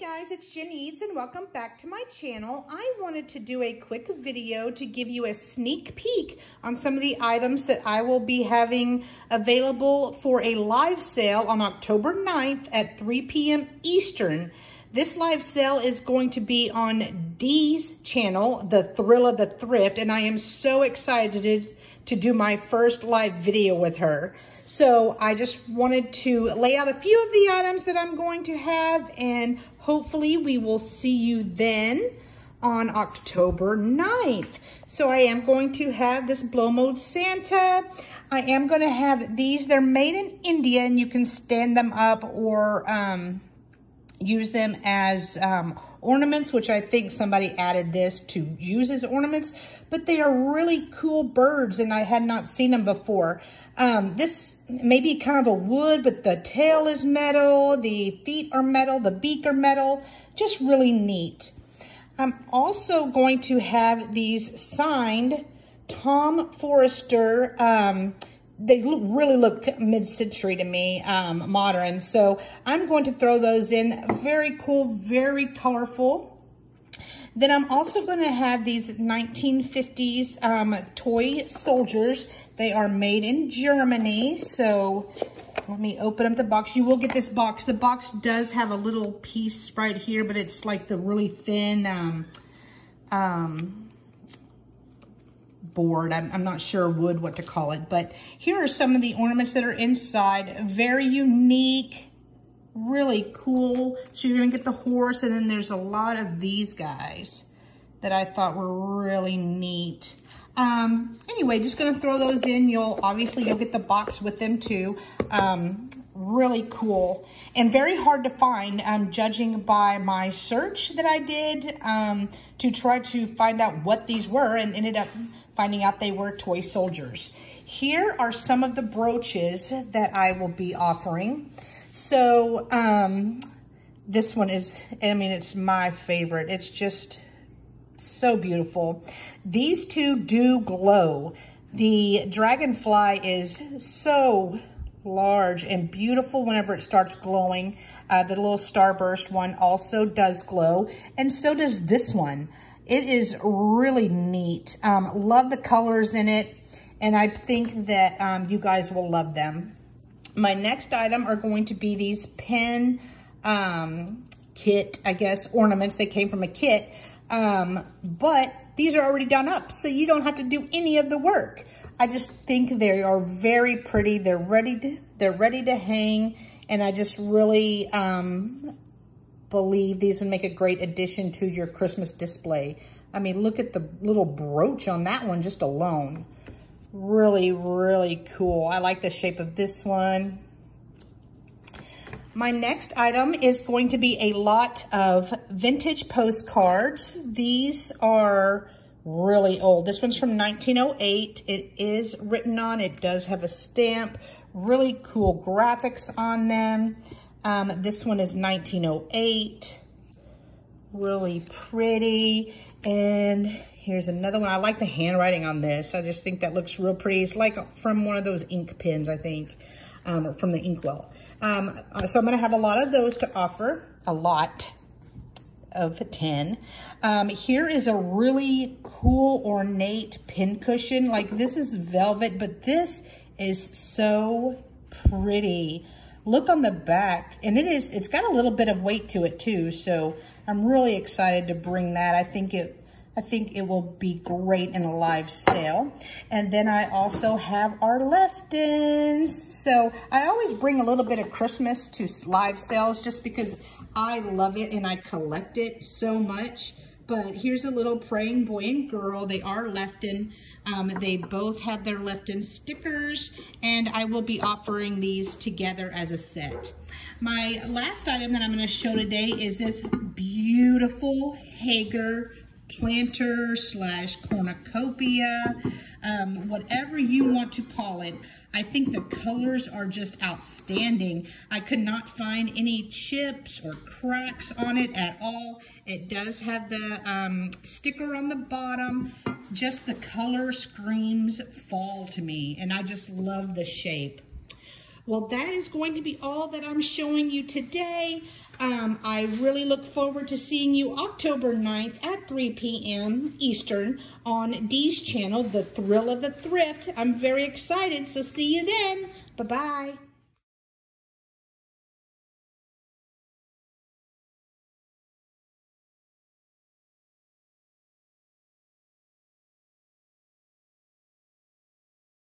guys, it's Jenneads and welcome back to my channel. I wanted to do a quick video to give you a sneak peek on some of the items that I will be having available for a live sale on October 9th at 3 p.m. Eastern. This live sale is going to be on Dee's channel, The Thrill of the Thrift, and I am so excited to do my first live video with her. So I just wanted to lay out a few of the items that I'm going to have and hopefully we will see you then on October 9th. So I am going to have this blow mold Santa. I am going to have these. They're made in India and you can stand them up or um, use them as um, ornaments, which I think somebody added this to use as ornaments, but they are really cool birds and I had not seen them before. Um, this may be kind of a wood, but the tail is metal, the feet are metal, the beak are metal, just really neat. I'm also going to have these signed Tom Forrester, um, they look, really look mid-century to me, um, modern. So I'm going to throw those in. Very cool, very colorful. Then I'm also going to have these 1950s um, toy soldiers. They are made in Germany. So let me open up the box. You will get this box. The box does have a little piece right here, but it's like the really thin um, um, board. I'm, I'm, not sure wood what to call it. But here are some of the ornaments that are inside. Very unique really cool. So you're gonna get the horse and then there's a lot of these guys that I thought were really neat. Um, anyway, just gonna throw those in. You'll, obviously you'll get the box with them too. Um, really cool and very hard to find, um, judging by my search that I did um, to try to find out what these were and ended up finding out they were toy soldiers. Here are some of the brooches that I will be offering. So um, this one is, I mean, it's my favorite. It's just so beautiful. These two do glow. The dragonfly is so large and beautiful whenever it starts glowing. Uh, the little starburst one also does glow, and so does this one. It is really neat. Um, love the colors in it, and I think that um, you guys will love them. My next item are going to be these pen um, kit, I guess, ornaments. They came from a kit, um, but these are already done up, so you don't have to do any of the work. I just think they are very pretty. They're ready to, they're ready to hang, and I just really um, believe these would make a great addition to your Christmas display. I mean, look at the little brooch on that one just alone really, really cool. I like the shape of this one. My next item is going to be a lot of vintage postcards. These are really old. This one's from 1908. It is written on. It does have a stamp. Really cool graphics on them. Um, this one is 1908. Really pretty. And Here's another one. I like the handwriting on this. I just think that looks real pretty. It's like from one of those ink pens, I think, um, from the inkwell. Um, uh, so I'm going to have a lot of those to offer. A lot of 10. Um, here is a really cool ornate pin cushion. Like this is velvet, but this is so pretty. Look on the back and it is, it's got a little bit of weight to it too. So I'm really excited to bring that. I think it I think it will be great in a live sale. And then I also have our Leftons. So I always bring a little bit of Christmas to live sales just because I love it and I collect it so much. But here's a little praying boy and girl. They are Lefton. Um, they both have their Lefton stickers and I will be offering these together as a set. My last item that I'm going to show today is this beautiful Haeger planter slash cornucopia, um, whatever you want to call it. I think the colors are just outstanding. I could not find any chips or cracks on it at all. It does have the um, sticker on the bottom. Just the color screams fall to me, and I just love the shape. Well, that is going to be all that I'm showing you today. Um, I really look forward to seeing you October 9th at 3 p.m. Eastern on Dee's channel, The Thrill of the Thrift. I'm very excited, so see you then. Bye-bye.